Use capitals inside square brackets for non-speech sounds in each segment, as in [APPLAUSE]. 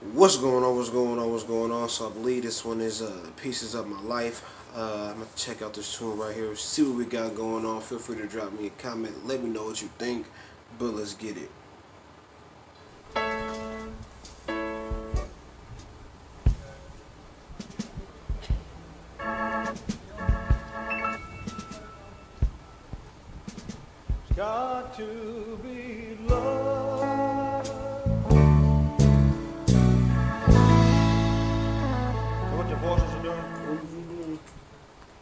What's going on? What's going on? What's going on? So I believe this one is uh, Pieces of My Life. Uh, I'm gonna check out this tune right here. See what we got going on. Feel free to drop me a comment. Let me know what you think. But let's get it. got to be.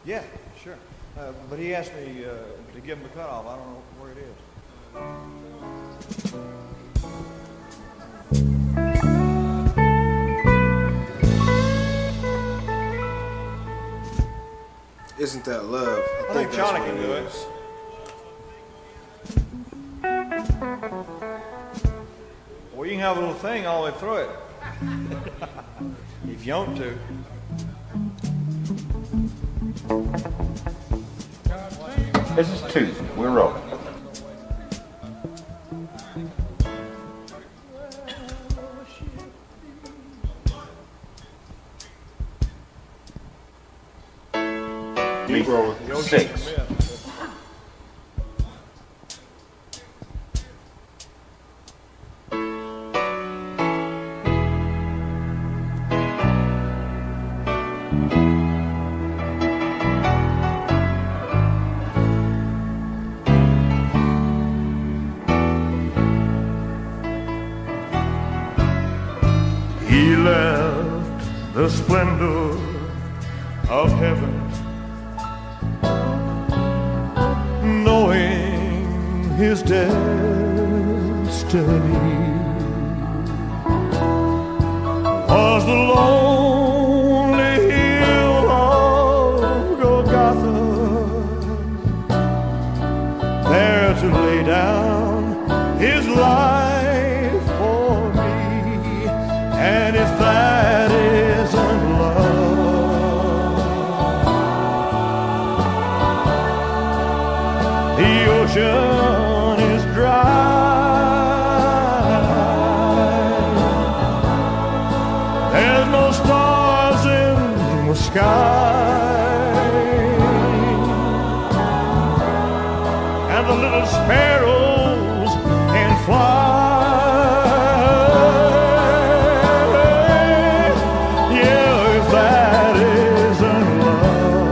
Yeah, sure. Uh, but he asked me uh, to give him the cutoff. I don't know where it is. Isn't that love? I think that's Charlie what can do it. is. Well, you can have a little thing all the way through it. [LAUGHS] if you want to. This is two. We're rolling. We roll six. Left the splendor of heaven, knowing his destiny. Was lonely the little sparrows can fly. Yeah, if that isn't love,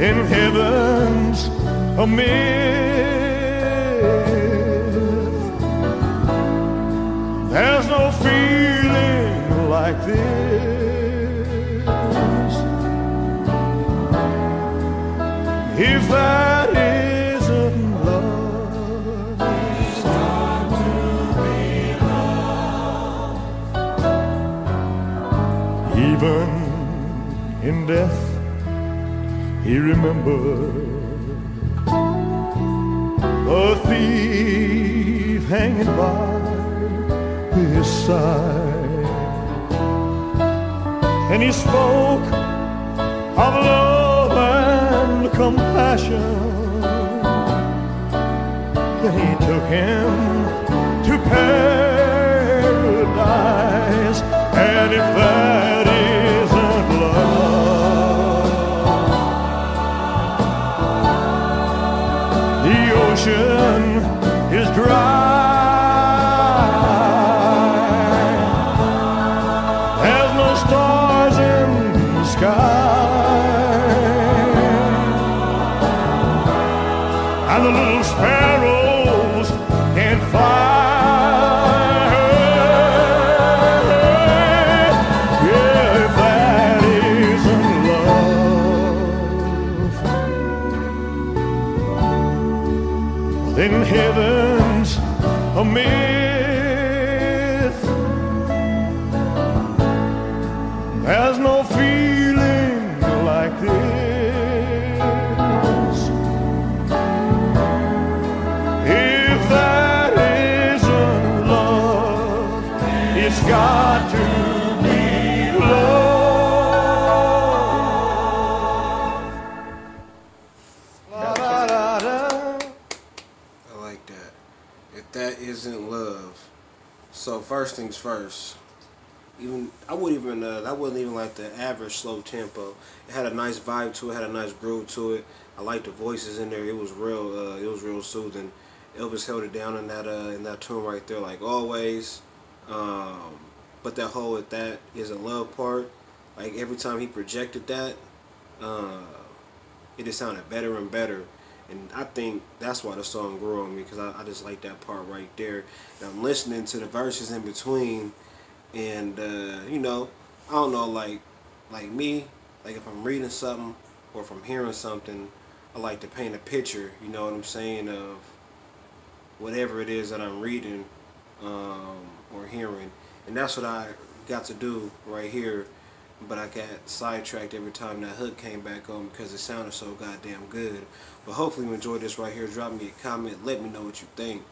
in heaven's a myth. If that isn't love, even in death, he remembered a thief hanging by his side, and he spoke of love compassion. Then he took him to paradise, and if that isn't love, the ocean is dry. There's no stars in the sky, the little sparrows can't fly. Yeah, if that isn't love, then heaven's a myth. First things first. Even I wouldn't even uh, that wasn't even like the average slow tempo. It had a nice vibe to it, had a nice groove to it. I liked the voices in there. It was real. Uh, it was real soothing. Elvis held it down in that uh, in that tune right there, like always. Um, but that whole that is a love part. Like every time he projected that, uh, it just sounded better and better. And I think that's why the song grew on me because I, I just like that part right there. And I'm listening to the verses in between, and uh, you know, I don't know, like, like me, like if I'm reading something or if I'm hearing something, I like to paint a picture. You know what I'm saying of whatever it is that I'm reading um, or hearing, and that's what I got to do right here. But I got sidetracked every time that hook came back on because it sounded so goddamn good. But hopefully you enjoyed this right here. Drop me a comment. Let me know what you think.